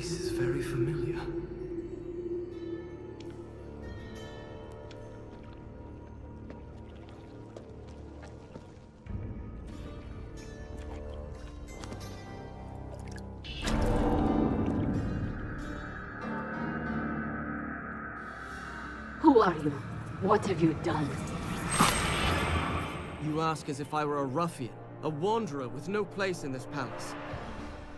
place is very familiar. Who are you? What have you done? You ask as if I were a ruffian, a wanderer with no place in this palace.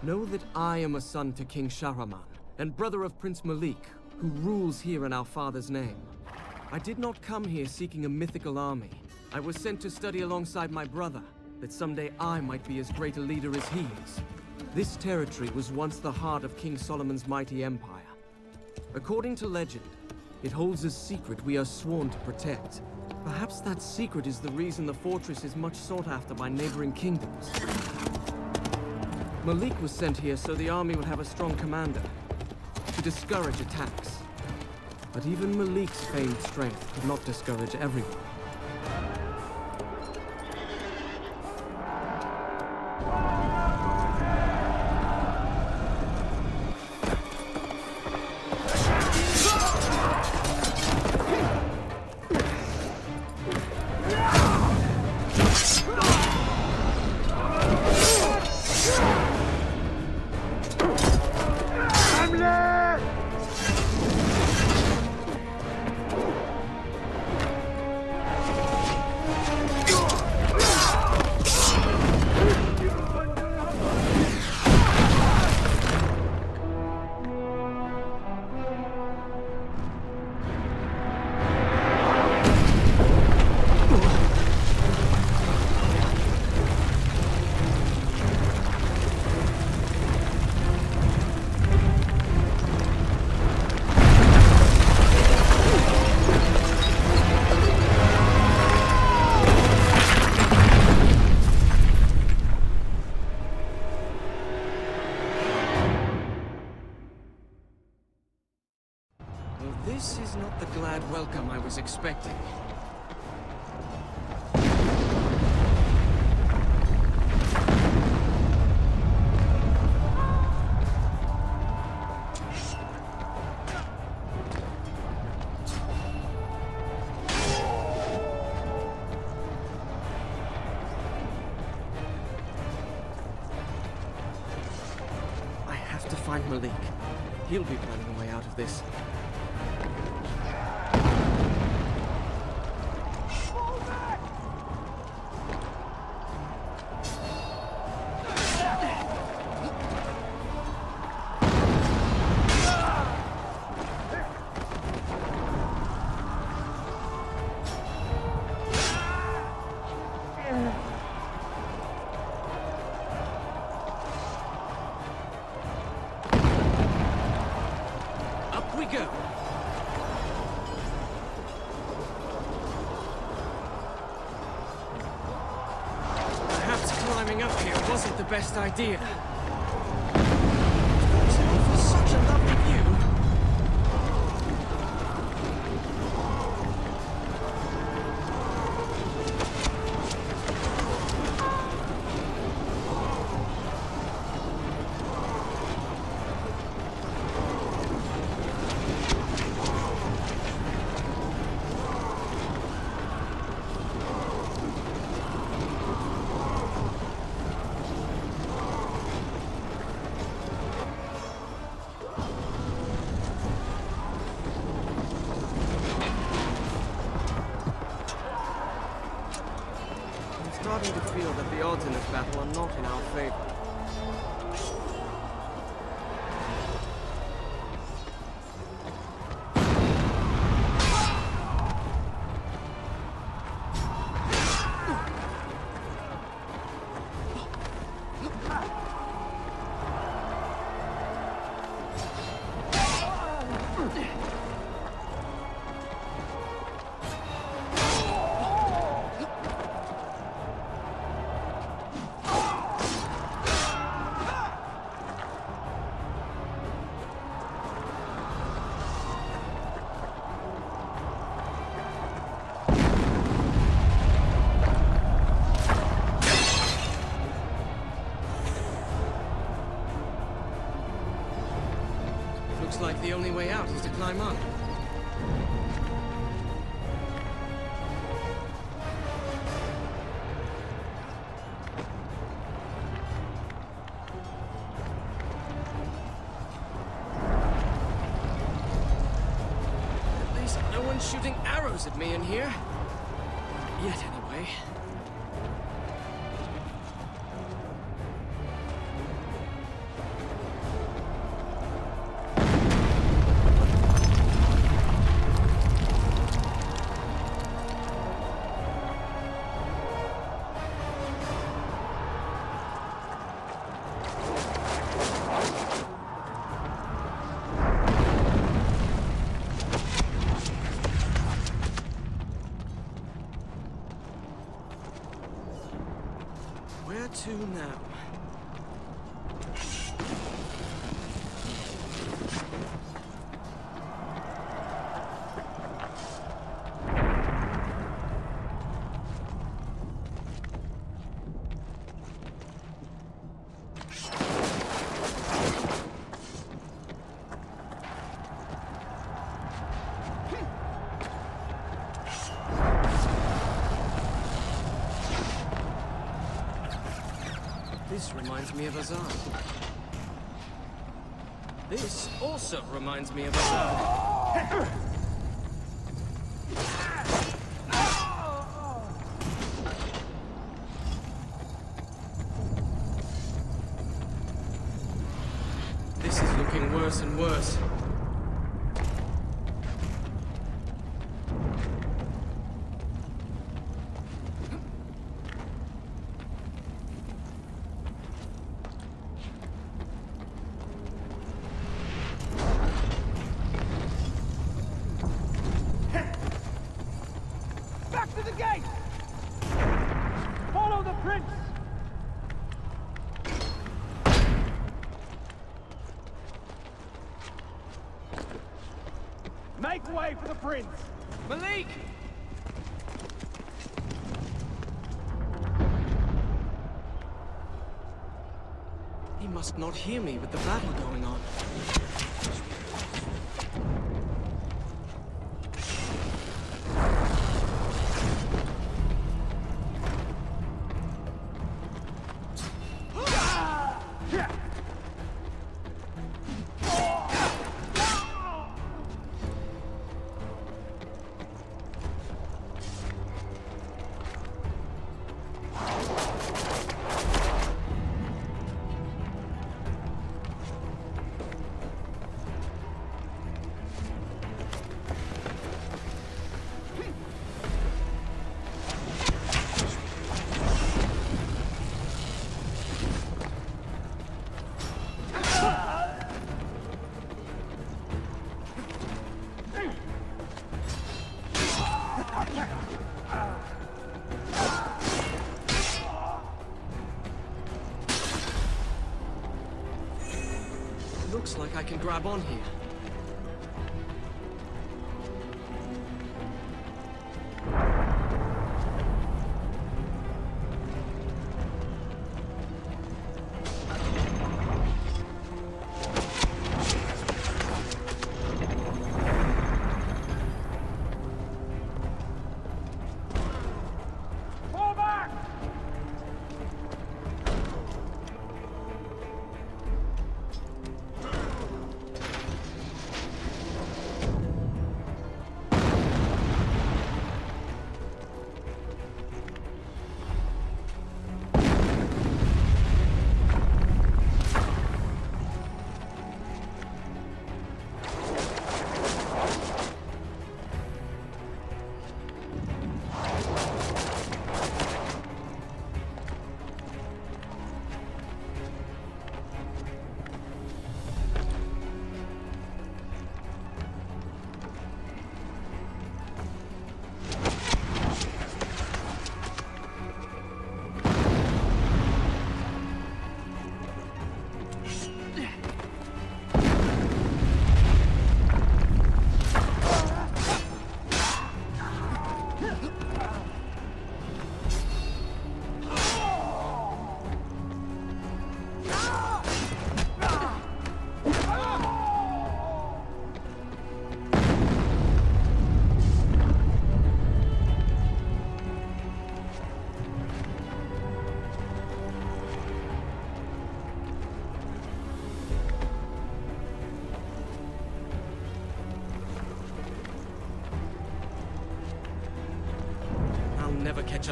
Know that I am a son to King Shahraman, and brother of Prince Malik, who rules here in our father's name. I did not come here seeking a mythical army. I was sent to study alongside my brother, that someday I might be as great a leader as he is. This territory was once the heart of King Solomon's mighty empire. According to legend, it holds a secret we are sworn to protect. Perhaps that secret is the reason the fortress is much sought after by neighboring kingdoms. Malik was sent here so the army would have a strong commander, to discourage attacks. But even Malik's famed strength could not discourage everyone. Expecting. I have to find Malik. He'll be planning a way out of this. The best idea. Starting to feel that the odds in this battle are not in our favor. Only way out is to climb up. This reminds me of Azad. This also reminds me of Azad. This is looking worse and worse. Back to the gate! Follow the prince! Make way for the prince! Malik! He must not hear me with the battle going on. I can grab on here.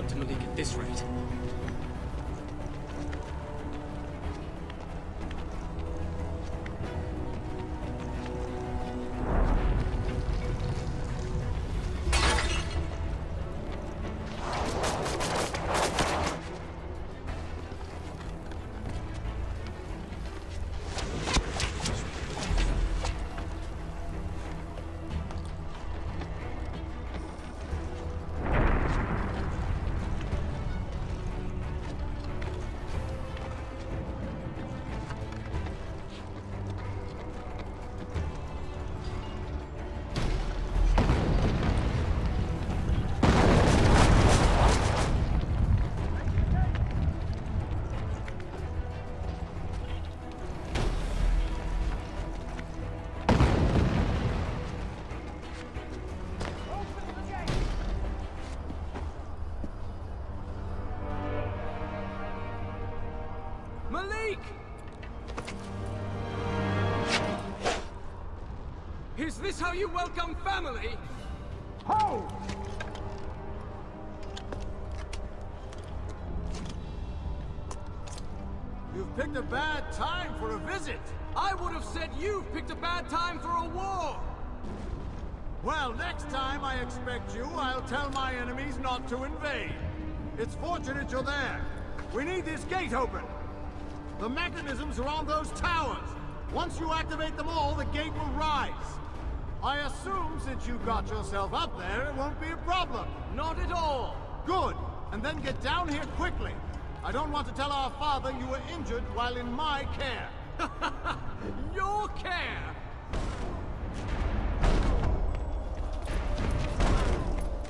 Up to Malik at this rate. Is this how you welcome family? Ho! You've picked a bad time for a visit. I would have said you've picked a bad time for a war! Well, next time I expect you, I'll tell my enemies not to invade. It's fortunate you're there. We need this gate open. The mechanisms are on those towers. Once you activate them all, the gate will rise. I assume since you got yourself up there, it won't be a problem. Not at all! Good. And then get down here quickly. I don't want to tell our father you were injured while in my care. Your care!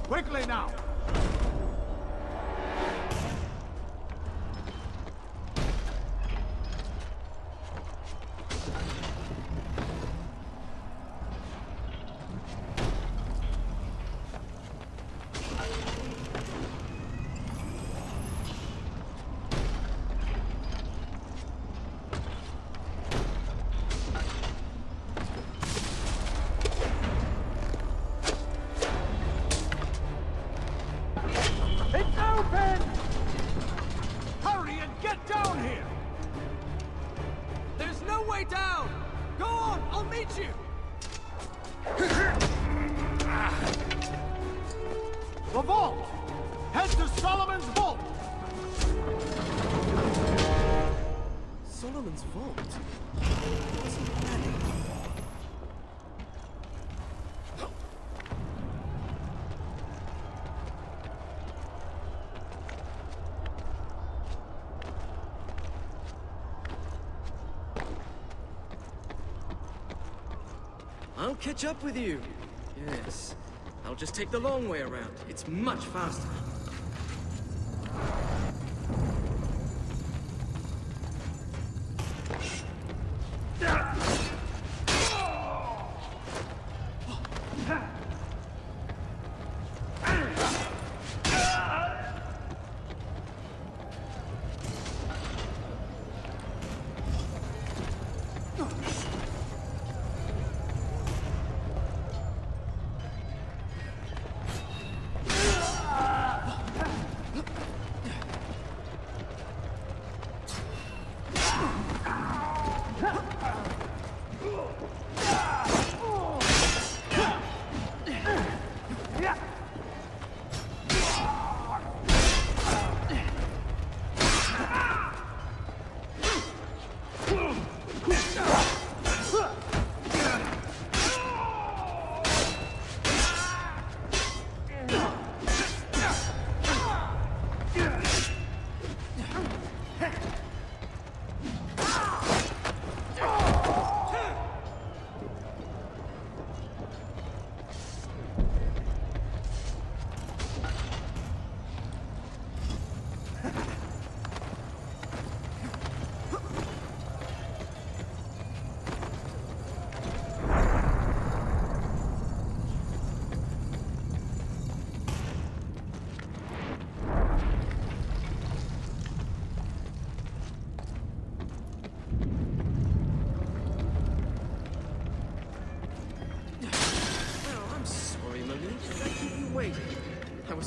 Quickly now! I'll catch up with you. Yes. I'll just take the long way around. It's much faster.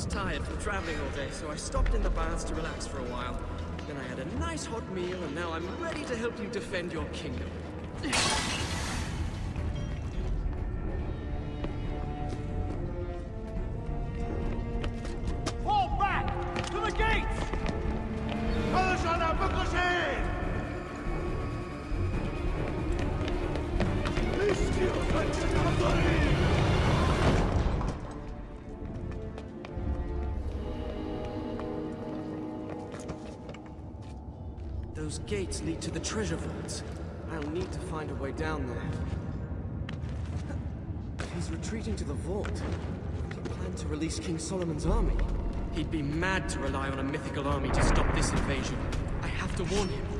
Tired from traveling all day, so I stopped in the baths to relax for a while. Then I had a nice hot meal, and now I'm ready to help you defend your kingdom. Those gates lead to the treasure vaults. I'll need to find a way down there. He's retreating to the vault. He planned to release King Solomon's army. He'd be mad to rely on a mythical army to stop this invasion. I have to warn him.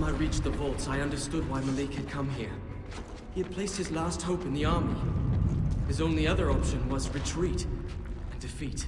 Time I reached the vaults, I understood why Malik had come here. He had placed his last hope in the army. His only other option was retreat and defeat.